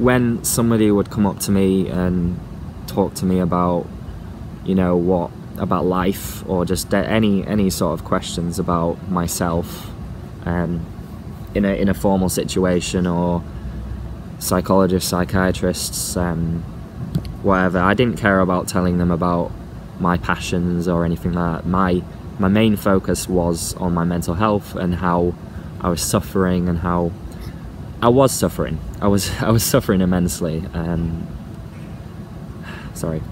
when somebody would come up to me and talk to me about, you know, what about life or just any any sort of questions about myself, um, in a in a formal situation or psychologists, psychiatrists, um, whatever. I didn't care about telling them about my passions or anything like that. My my main focus was on my mental health and how I was suffering and how I was suffering. I was I was suffering immensely. Um, sorry.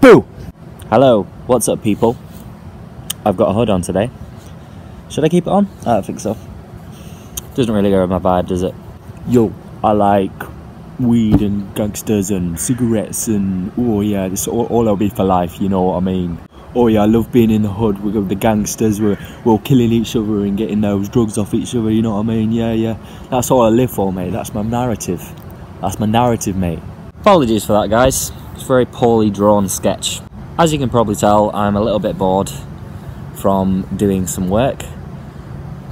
Boo! Hello, what's up, people? I've got a hood on today. Should I keep it on? I don't think so. Doesn't really go with my vibe, does it? Yo, I like weed and gangsters and cigarettes and oh yeah, this all, all I'll be for life. You know what I mean? Oh yeah, I love being in the hood with the gangsters. We're we're killing each other and getting those drugs off each other. You know what I mean? Yeah, yeah. That's all I live for, mate. That's my narrative. That's my narrative, mate. Apologies for that, guys. It's a very poorly drawn sketch. As you can probably tell, I'm a little bit bored from doing some work.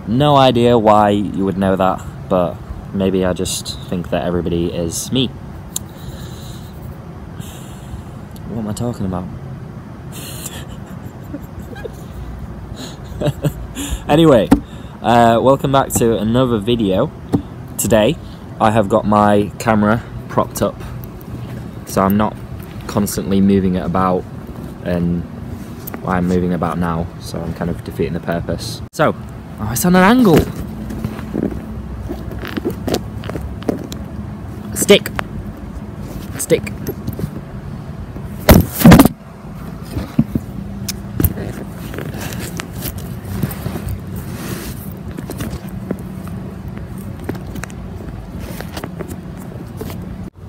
No idea why you would know that, but maybe I just think that everybody is me. What am I talking about? anyway, uh, welcome back to another video. Today, I have got my camera propped up, so I'm not constantly moving it about, and I'm moving about now, so I'm kind of defeating the purpose. So, oh, it's on an angle. Stick. Stick.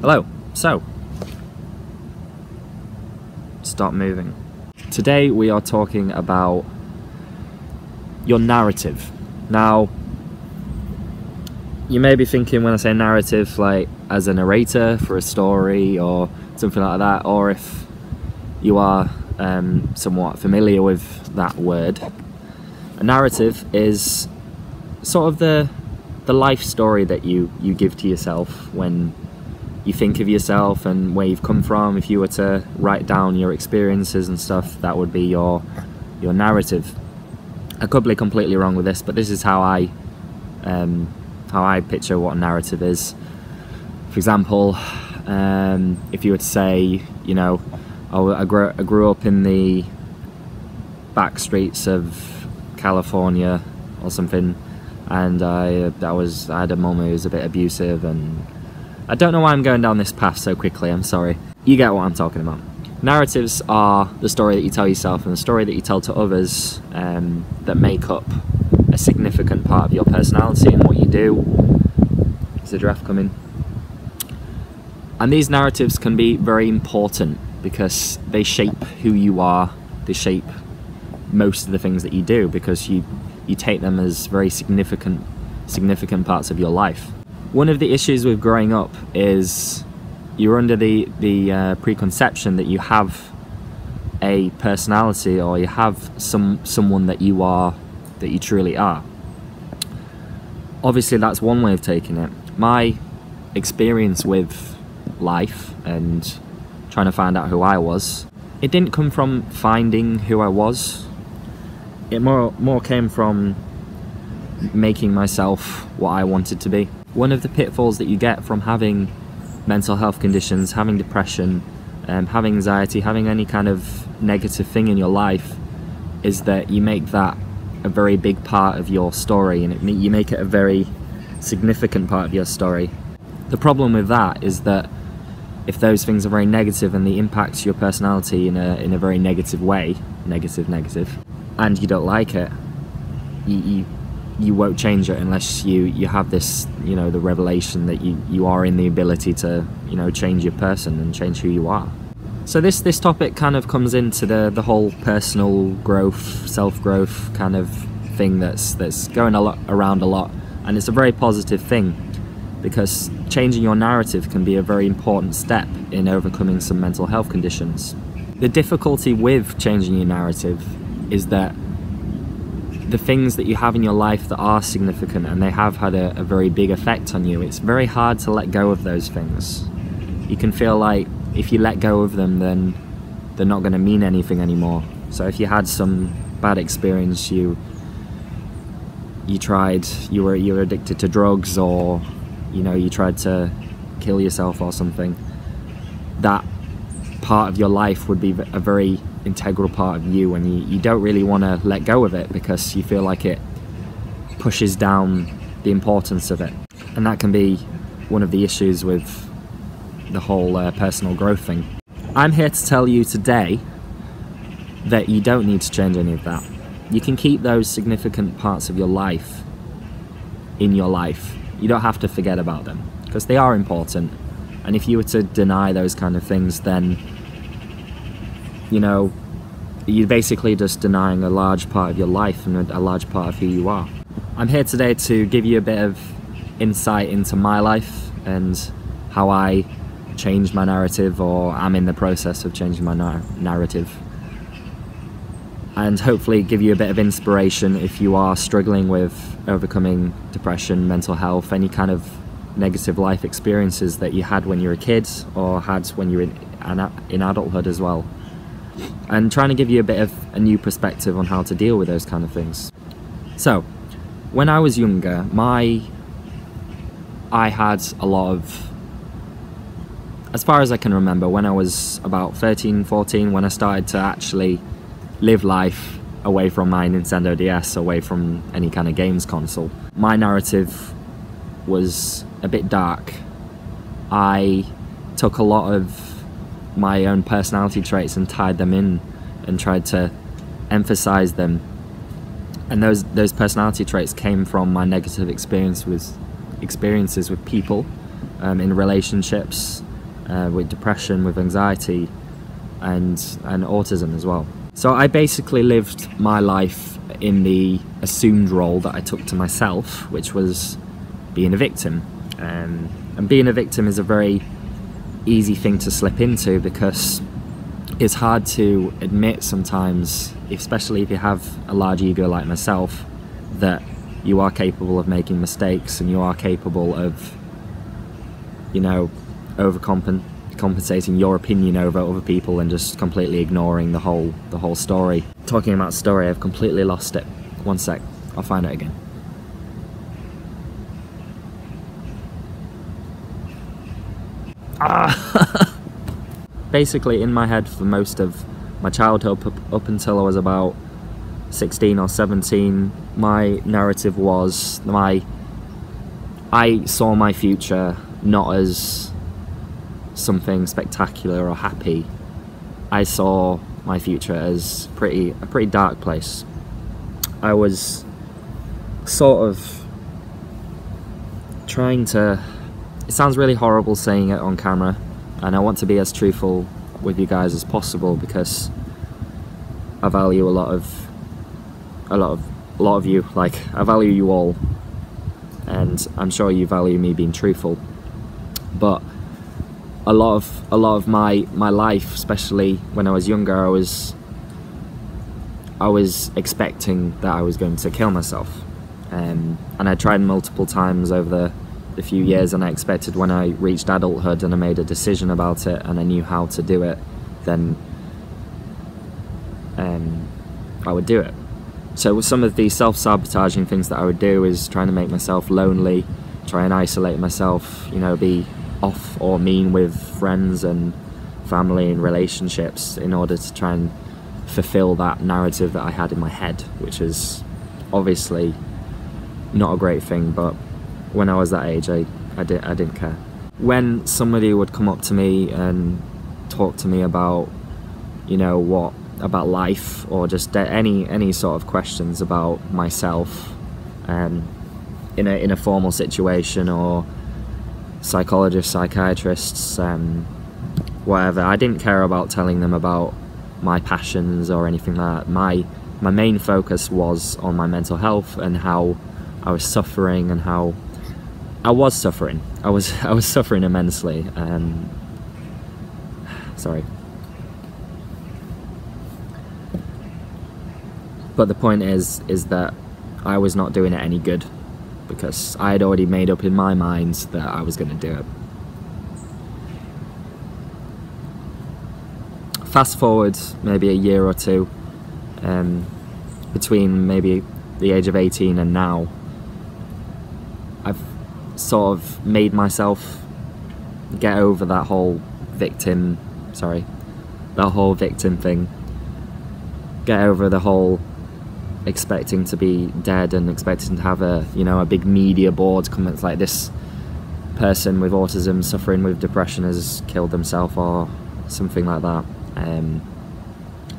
Hello. So, stop moving. Today we are talking about your narrative. Now, you may be thinking when I say narrative, like as a narrator for a story or something like that, or if you are um, somewhat familiar with that word, a narrative is sort of the the life story that you you give to yourself when you think of yourself and where you've come from. If you were to write down your experiences and stuff, that would be your your narrative. I could be completely wrong with this, but this is how I um, how I picture what a narrative is. For example, um, if you were to say, you know, oh, I, grew, I grew up in the back streets of California or something, and I that was I had a mum who was a bit abusive, and I don't know why I'm going down this path so quickly. I'm sorry. You get what I'm talking about. Narratives are the story that you tell yourself and the story that you tell to others um, that make up a significant part of your personality and what you do. Is the draft coming? And these narratives can be very important because they shape who you are, they shape most of the things that you do because you, you take them as very significant, significant parts of your life. One of the issues with growing up is you're under the, the uh, preconception that you have a personality or you have some someone that you are that you truly are. Obviously that's one way of taking it. My experience with life and trying to find out who I was, it didn't come from finding who I was. It more more came from making myself what I wanted to be. One of the pitfalls that you get from having mental health conditions, having depression, um, having anxiety, having any kind of negative thing in your life is that you make that a very big part of your story and it, you make it a very significant part of your story. The problem with that is that if those things are very negative and they impact your personality in a, in a very negative way, negative, negative, and you don't like it, you, you, you won't change it unless you, you have this, you know, the revelation that you, you are in the ability to, you know, change your person and change who you are. So this this topic kind of comes into the the whole personal growth, self growth kind of thing that's that's going a lot around a lot, and it's a very positive thing because changing your narrative can be a very important step in overcoming some mental health conditions. The difficulty with changing your narrative is that the things that you have in your life that are significant and they have had a, a very big effect on you, it's very hard to let go of those things. You can feel like if you let go of them, then they're not going to mean anything anymore. So if you had some bad experience, you you tried, you were you were addicted to drugs, or you know you tried to kill yourself or something, that part of your life would be a very integral part of you and you, you don't really want to let go of it because you feel like it pushes down the importance of it. And that can be one of the issues with the whole uh, personal growth thing. I'm here to tell you today that you don't need to change any of that. You can keep those significant parts of your life in your life. You don't have to forget about them because they are important and if you were to deny those kind of things then you know, you're basically just denying a large part of your life and a large part of who you are. I'm here today to give you a bit of insight into my life and how I changed my narrative or I'm in the process of changing my nar narrative. And hopefully give you a bit of inspiration if you are struggling with overcoming depression, mental health, any kind of negative life experiences that you had when you were a kid or had when you were in, in adulthood as well and trying to give you a bit of a new perspective on how to deal with those kind of things. So, when I was younger, my I had a lot of as far as I can remember, when I was about 13, 14, when I started to actually live life away from my Nintendo DS, away from any kind of games console, my narrative was a bit dark. I took a lot of my own personality traits and tied them in and tried to emphasize them. And those those personality traits came from my negative experience with experiences with people, um, in relationships, uh, with depression, with anxiety, and and autism as well. So I basically lived my life in the assumed role that I took to myself, which was being a victim. Um, and being a victim is a very easy thing to slip into because it's hard to admit sometimes, especially if you have a large ego like myself, that you are capable of making mistakes and you are capable of, you know, overcompensating your opinion over other people and just completely ignoring the whole the whole story. Talking about story, I've completely lost it. One sec, I'll find it again. Basically, in my head for most of my childhood, up, until I was about 16 or 17, my narrative was my. I saw my future not as something spectacular or happy. I saw my future as pretty a pretty dark place. I was sort of trying to it sounds really horrible saying it on camera, and I want to be as truthful with you guys as possible because I value a lot of a lot of a lot of you. Like I value you all, and I'm sure you value me being truthful. But a lot of a lot of my my life, especially when I was younger, I was I was expecting that I was going to kill myself, um, and I tried multiple times over the a few years and I expected when I reached adulthood and I made a decision about it and I knew how to do it, then um, I would do it. So some of the self-sabotaging things that I would do is trying to make myself lonely, try and isolate myself, you know, be off or mean with friends and family and relationships in order to try and fulfill that narrative that I had in my head, which is obviously not a great thing, but when I was that age, I, I, did, I didn't care. When somebody would come up to me and talk to me about, you know, what about life or just any any sort of questions about myself, um, in a in a formal situation or psychologists, psychiatrists, um, whatever. I didn't care about telling them about my passions or anything like that. My my main focus was on my mental health and how I was suffering and how I was suffering. I was I was suffering immensely. Um, sorry. But the point is is that I was not doing it any good because I had already made up in my mind that I was going to do it. Fast forward maybe a year or two, um, between maybe the age of 18 and now, sort of made myself get over that whole victim, sorry, that whole victim thing. Get over the whole expecting to be dead and expecting to have a, you know, a big media board comments like this person with autism suffering with depression has killed themselves or something like that. Um,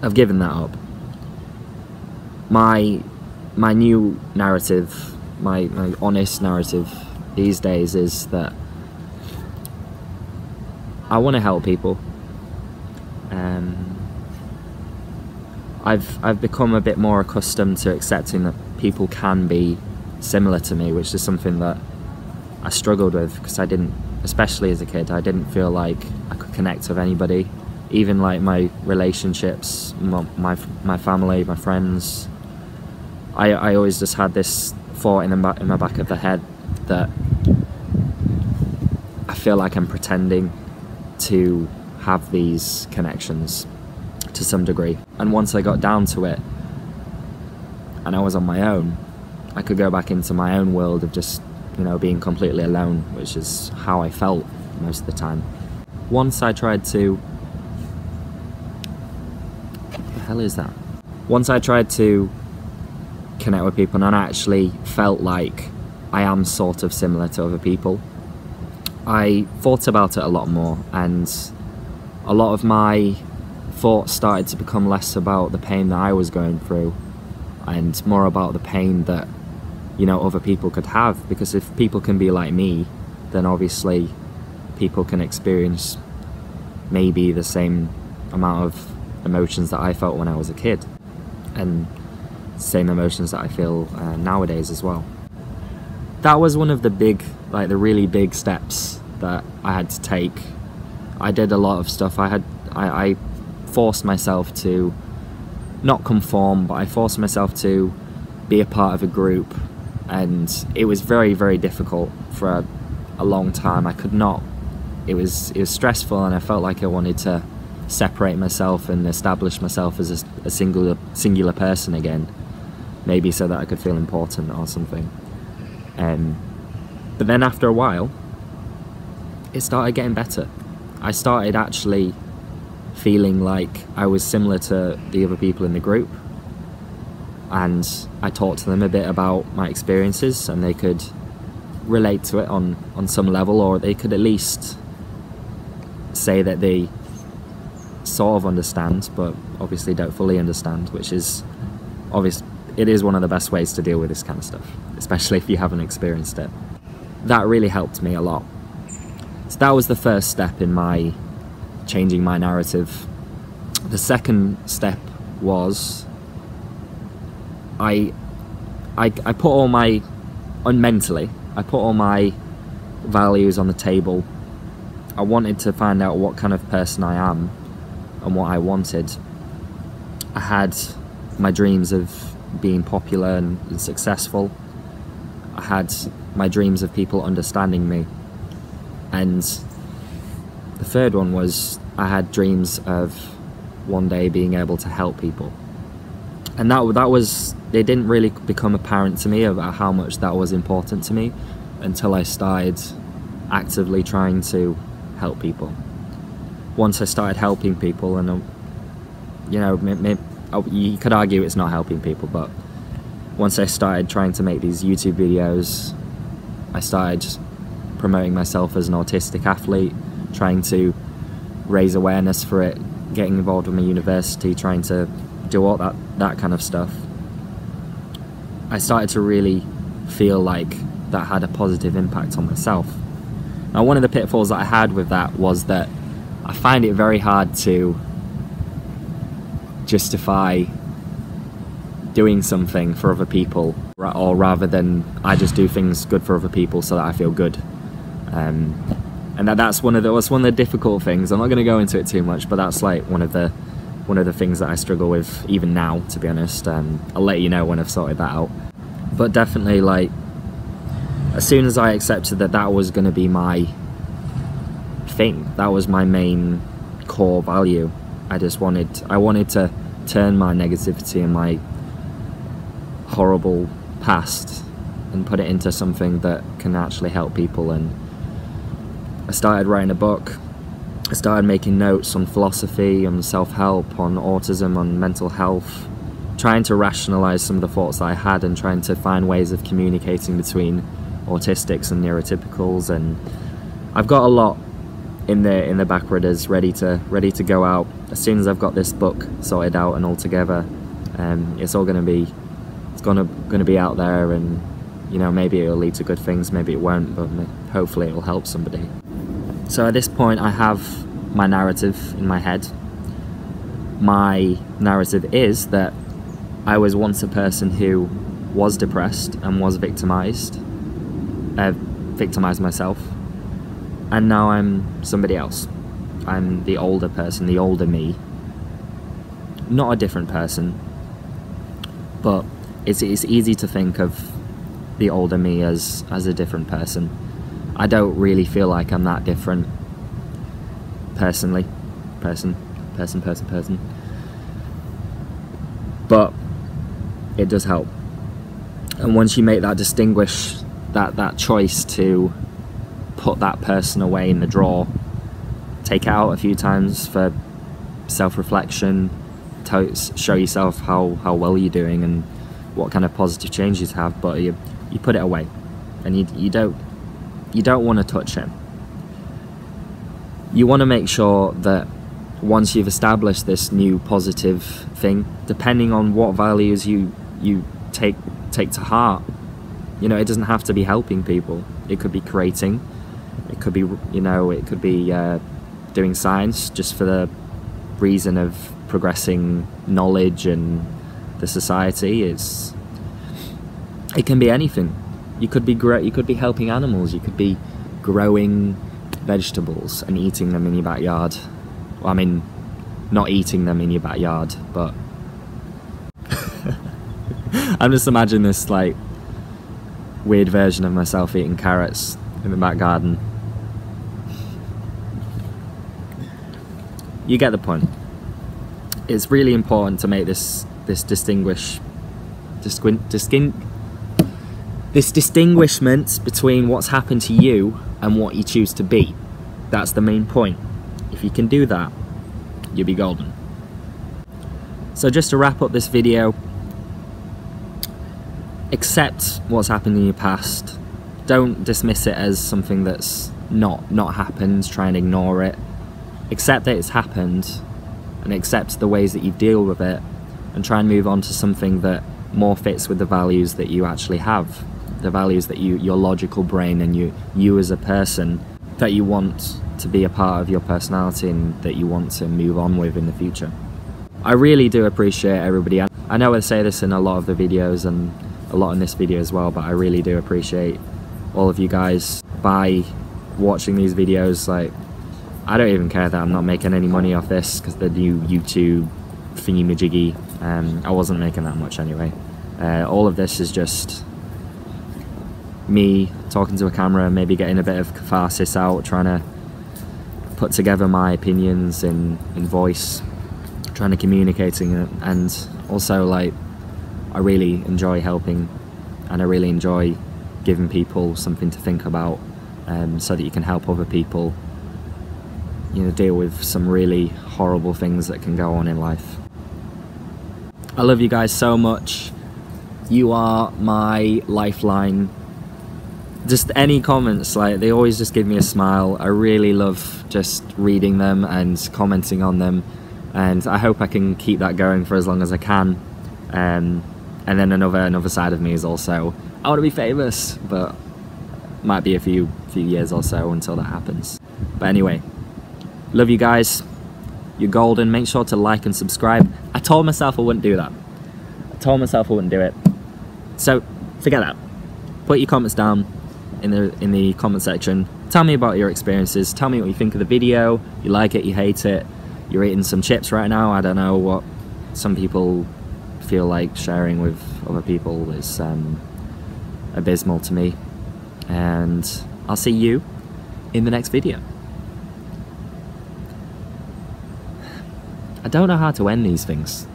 I've given that up. My my new narrative, my, my honest narrative these days is that I want to help people. Um, I've I've become a bit more accustomed to accepting that people can be similar to me, which is something that I struggled with because I didn't, especially as a kid, I didn't feel like I could connect with anybody, even like my relationships, my my, my family, my friends. I I always just had this thought in the in my back of the head that I feel like I'm pretending to have these connections to some degree. And once I got down to it and I was on my own, I could go back into my own world of just, you know, being completely alone, which is how I felt most of the time. Once I tried to. What the hell is that? Once I tried to connect with people and I actually felt like I am sort of similar to other people. I thought about it a lot more, and a lot of my thoughts started to become less about the pain that I was going through and more about the pain that you know other people could have. Because if people can be like me then obviously people can experience maybe the same amount of emotions that I felt when I was a kid and same emotions that I feel uh, nowadays as well that was one of the big like the really big steps that I had to take. I did a lot of stuff. I had I, I forced myself to not conform, but I forced myself to be a part of a group, and it was very very difficult for a, a long time. I could not. It was it was stressful, and I felt like I wanted to separate myself and establish myself as a, a singular singular person again, maybe so that I could feel important or something. Um, but then after a while, it started getting better. I started actually feeling like I was similar to the other people in the group. And I talked to them a bit about my experiences, and they could relate to it on, on some level, or they could at least say that they sort of understand, but obviously don't fully understand, which is obvious. It is one of the best ways to deal with this kind of stuff, especially if you haven't experienced it. That really helped me a lot so that was the first step in my changing my narrative. The second step was I, I, I put all my, unmentally, I put all my values on the table. I wanted to find out what kind of person I am and what I wanted. I had my dreams of being popular and, successful. I had my dreams of people understanding me and the third one was I had dreams of one day being able to help people. And that that was it didn't really become apparent to me about how much that was important to me until I started actively trying to help people. Once I started helping people, and um, you know, you could argue it's not helping people, but once I started trying to make these YouTube videos, I started promoting myself as an autistic athlete, trying to raise awareness for it, getting involved with my university, trying to do all that that kind of stuff. I started to really feel like that had a positive impact on myself. Now, one of the pitfalls that I had with that was that I find it very hard to justify doing something for other people, or rather than I just do things good for other people so that I feel good. Um, and that, that's one of the that's one of the difficult things. I'm not going to go into it too much, but that's like one of the one of the things that I struggle with even now. To be honest, um, I'll let you know when I've sorted that out. but definitely like as soon as I accepted that that was going to be my thing, that was my main core value. I just wanted I wanted to turn my negativity and my horrible past and put it into something that can actually help people. And I started writing a book. I started making notes on philosophy on self-help on autism on mental health trying to rationalize some of the thoughts that I had and trying to find ways of communicating between autistics and neurotypicals. And I've got a lot in the in the backridders ready to ready to go out. As soon as I've got this book sorted out and all together um, it's all going to be it's gonna to be out there and you know maybe it'll lead to good things maybe it won't but hopefully it will help somebody. So at this point I have my narrative in my head. My narrative is that I was once a person who was depressed and was victimized uh, victimized myself and now I'm somebody else. I'm the older person, the older me. Not a different person, but it's, it's easy to think of the older me as, as a different person. I don't really feel like I'm that different personally. Person, person, person, person. But it does help. And once you make that distinguish, that, that choice to put that person away in the drawer, take out a few times for self-reflection, show yourself how, how well you're doing and what kind of positive changes have, but you, you put it away and you, you don't you don't want to touch him. You want to make sure that once you've established this new positive thing, depending on what values you you take take to heart, you know, it doesn't have to be helping people. It could be creating, it could be, you know, it could be uh, doing science just for the reason of progressing knowledge and the society. It's it can be anything. You could be you could be helping animals. You could be growing vegetables and eating them in your backyard. Well, I mean, not eating them in your backyard, but I'm just imagining this like weird version of myself eating carrots in the back garden you get the point. It's really important to make this this distinguish disquin, this distinguishment between what's happened to you and what you choose to be. That's the main point. If you can do that, you'll be golden. So just to wrap up this video, accept what's happened in your past. Don't dismiss it as something that's not not happened, try and ignore it. Accept that it's happened and accept the ways that you deal with it and try and move on to something that more fits with the values that you actually have the values that you your logical brain and you you as a person that you want to be a part of your personality and that you want to move on with in the future. I really do appreciate everybody. I know I say this in a lot of the videos and a lot in this video as well but I really do appreciate all of you guys by watching these videos like I don't even care that I'm not making any money off this because the new YouTube thingy majiggy, um, I wasn't making that much anyway. Uh, all of this is just me talking to a camera, maybe getting a bit of catharsis out, trying to put together my opinions in, in voice, trying to communicating it, and also like I really enjoy helping and I really enjoy giving people something to think about um, so that you can help other people you know deal with some really horrible things that can go on in life. I love you guys so much. You are my lifeline. Just any comments, like they always just give me a smile. I really love just reading them and commenting on them, and I hope I can keep that going for as long as I can. Um, and then another another side of me is also I want to be famous, but might be a few few years or so until that happens. But anyway, Love you guys. You're golden. Make sure to like and subscribe. I told myself I wouldn't do that. I told myself I wouldn't do it. So forget that. Put your comments down in the in the comment section. Tell me about your experiences. Tell me what you think of the video. You like it, you hate it. You're eating some chips right now. I don't know what some people feel like sharing with other people is um, abysmal to me. And I'll see you in the next video. I don't know how to end these things.